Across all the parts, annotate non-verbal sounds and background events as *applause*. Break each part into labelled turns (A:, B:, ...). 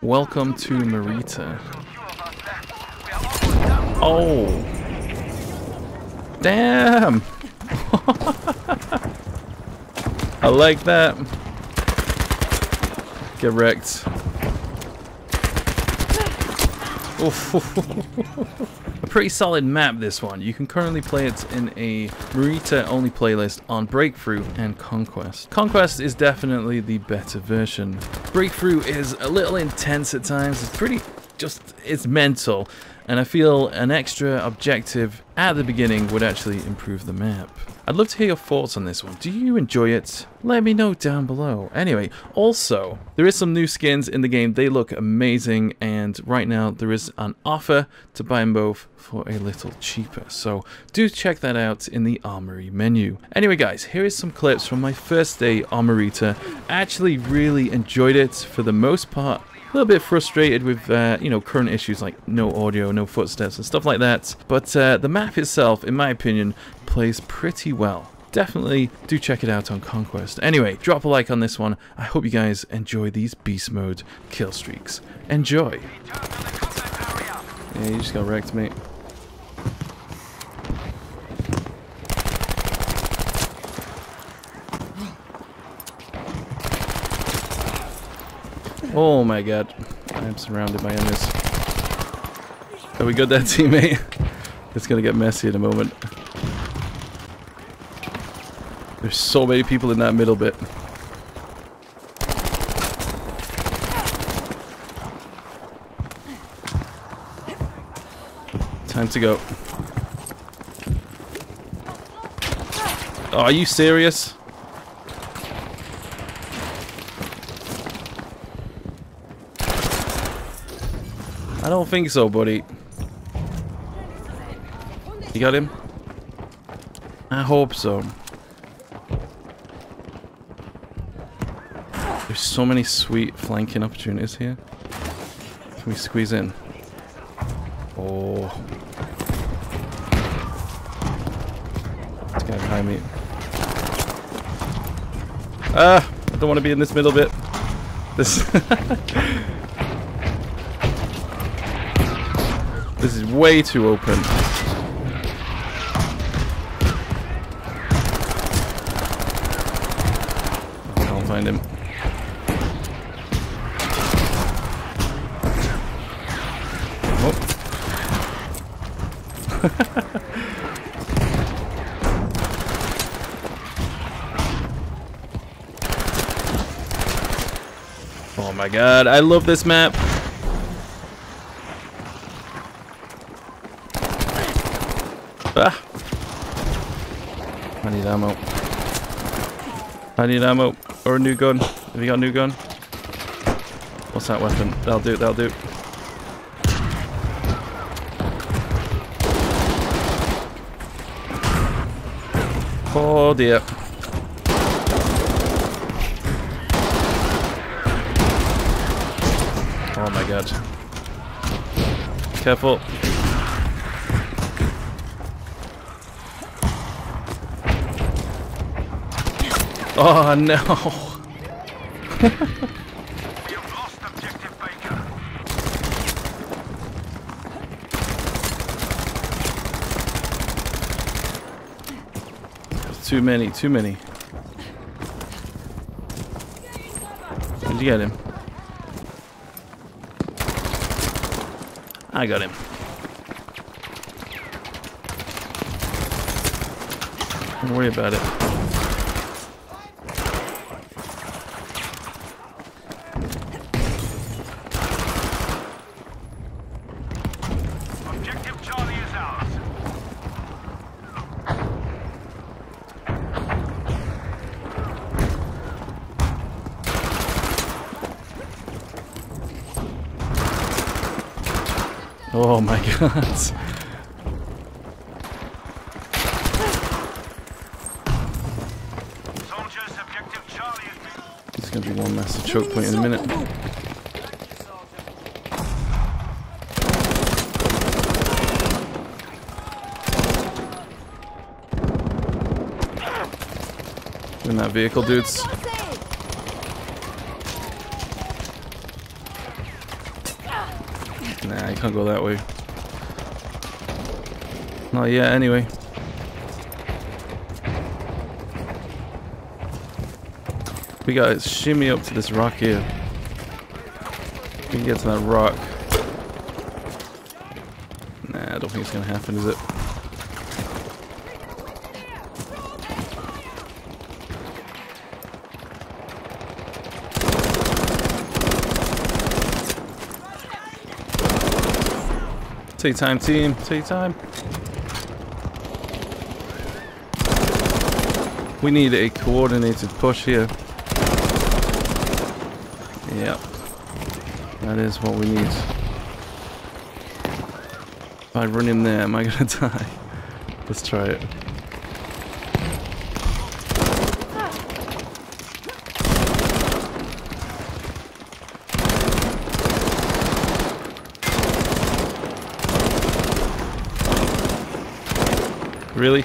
A: Welcome to Marita. Oh. Damn. *laughs* I like that. Get wrecked. *laughs* a pretty solid map this one. You can currently play it in a Marita only playlist on Breakthrough and Conquest. Conquest is definitely the better version. Breakthrough is a little intense at times. It's pretty just it's mental and I feel an extra objective at the beginning would actually improve the map. I'd love to hear your thoughts on this one. Do you enjoy it? Let me know down below. Anyway, also, there is some new skins in the game. They look amazing, and right now there is an offer to buy them both for a little cheaper. So do check that out in the Armory menu. Anyway, guys, here is some clips from my first day Armorita. Actually really enjoyed it for the most part a little bit frustrated with, uh, you know, current issues like no audio, no footsteps and stuff like that. But uh, the map itself, in my opinion, plays pretty well. Definitely do check it out on Conquest. Anyway, drop a like on this one. I hope you guys enjoy these beast mode kill streaks. Enjoy! Yeah, you just got wrecked, mate. Oh my god. I am surrounded by enemies. Are we good there, teammate? *laughs* It's gonna get messy in a moment. There's so many people in that middle bit. Time to go. Oh, are you serious? I don't think so, buddy. You got him? I hope so. There's so many sweet flanking opportunities here. Can we squeeze in? Oh. This guy behind me. Ah! I don't want to be in this middle bit. This... *laughs* This is way too open. I'll find him. Oh. *laughs* oh my god, I love this map. Ah! I need ammo. I need ammo. Or a new gun. Have you got a new gun? What's that weapon? That'll do, that'll do. Oh dear. Oh my god. Careful. Oh no. *laughs* too many, too many. Did you get him? I got him. Don't worry about it. Oh my god. It's gonna be one massive choke point in a minute. In that vehicle, dudes. Nah, you can't go that way. Not yet, anyway. We gotta shimmy up to this rock here. We can get to that rock. Nah, I don't think it's gonna happen, is it? Take time, team. Take time. We need a coordinated push here. Yep. That is what we need. If I run in there, am I gonna *laughs* die? Let's try it. Really?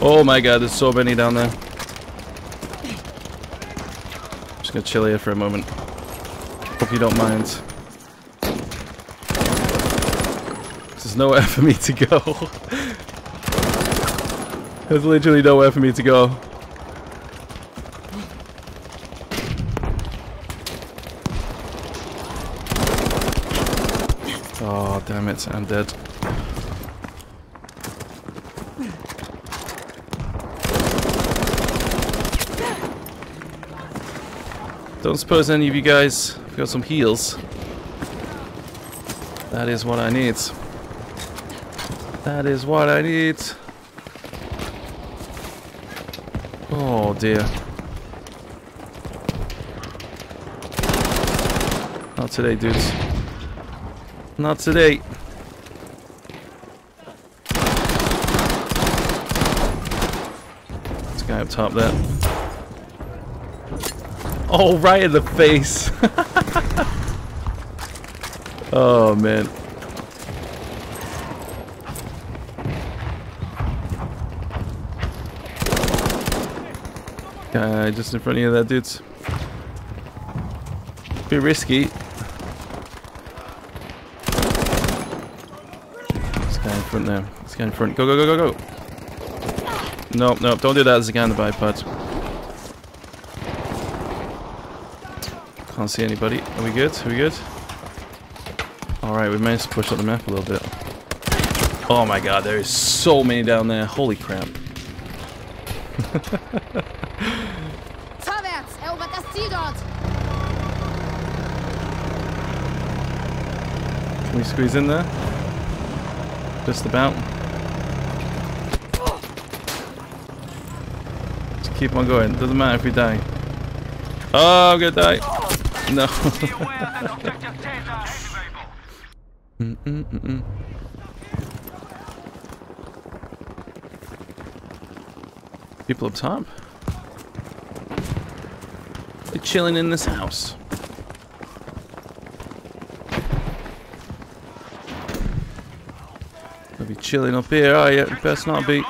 A: Oh my god, there's so many down there. Just gonna chill here for a moment. Hope you don't mind. There's nowhere *laughs* for me to go. *laughs* There's literally nowhere for me to go. Oh, damn it, I'm dead. Don't suppose any of you guys have got some heals. That is what I need. That is what I need. Oh dear. Not today, dudes. Not today. Guy up top there. Oh, right in the face. *laughs* oh, man. Guy just in front of you there, dudes. Bit risky. This guy in front there. This guy in front. Go, go, go, go, go. No, no, don't do that. There's a guy on the bipod. Can't see anybody. Are we good? Are we good? Alright, we managed to push up the map a little bit. Oh my god, there is so many down there. Holy crap.
B: Vorwärts! Erobert das Ziel dort!
A: Can we squeeze in there? Just about. Keep on going. Doesn't matter if we die. Oh, I'm gonna die. No. Mm -mm -mm. People up top. They're chilling in this house. They'll be chilling up here, are you? Best not be.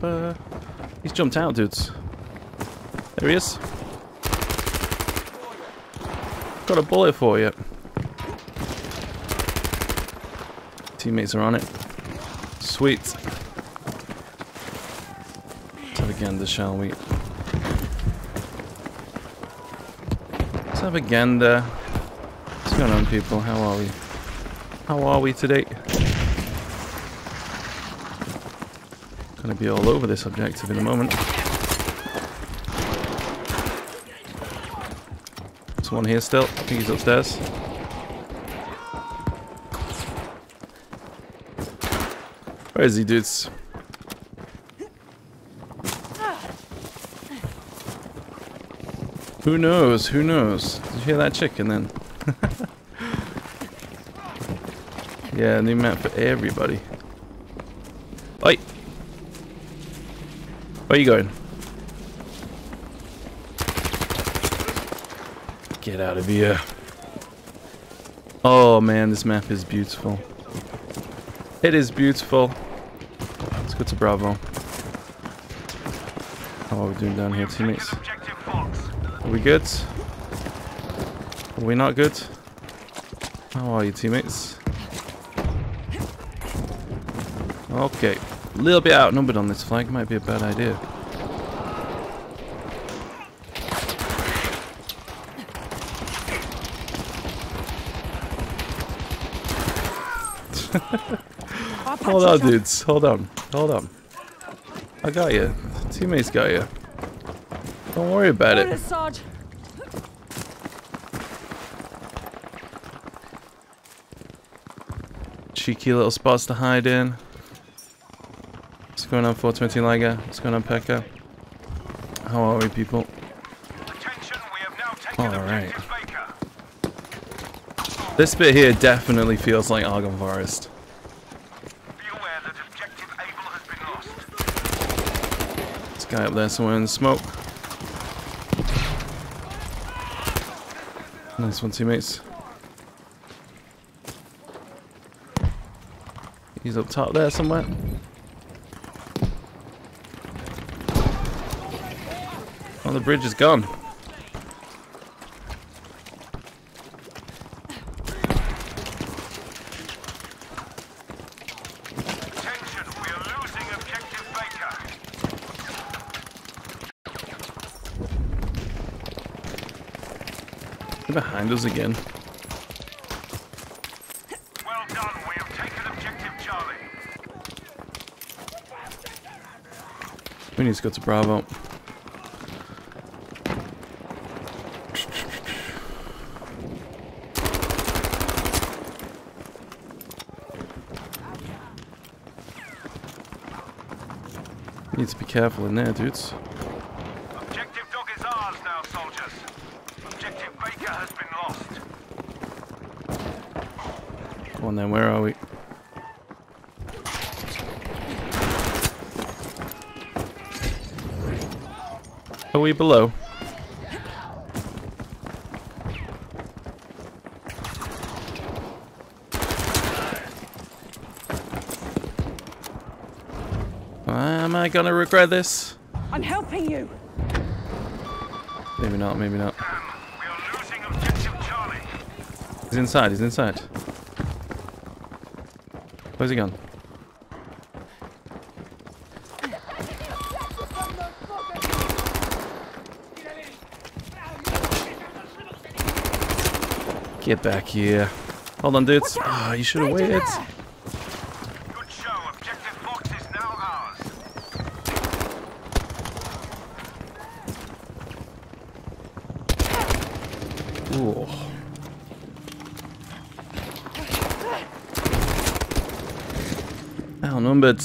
A: Ba. He's jumped out, dudes. There he is. Got a bullet for you. Teammates are on it. Sweet. Let's have a gander, shall we? Let's have a gander. Going on, people? How are we? How are we today? Gonna be all over this objective in a moment. There's one here still. I think he's upstairs. Where is he, dudes? Who knows? Who knows? Did you hear that chicken then? *laughs* yeah, new map for everybody. Oi! Where are you going? Get out of here. Oh man, this map is beautiful. It is beautiful. Let's go to Bravo. How are we doing down here, teammates? Are we good? Are we not good? How are you, teammates? Okay. A little bit outnumbered on this flag. Might be a bad idea. *laughs* Hold on, dudes. Hold on. Hold on. I got you. Teammates got you. Don't worry about it. Cheeky little spots to hide in. What's going on, 420 Liger? What's going on, Pekka? How are we, people? Alright. This bit here definitely feels like Argonne Forest. This guy up there somewhere in the smoke. Nice one, teammates. He's up top there somewhere. Oh, the bridge is gone. Behind us again.
B: Well done. We have taken objective Charlie.
A: We need to go to Bravo. Need to be careful in there, dudes.
B: Objective dog is ours now, soldiers. Objective Baker has been lost.
A: Come on then, where are we? Are we below? Am I gonna regret this?
C: I'm helping you.
A: Maybe not, maybe not.
B: Damn, we are losing objective Charlie.
A: He's inside, he's inside. Where's he gone? Get back here. Hold on, dudes. Ah, you should have waited.
C: there.
B: Good show. Objective Fox is now ours.
A: Ooh. Outnumbered.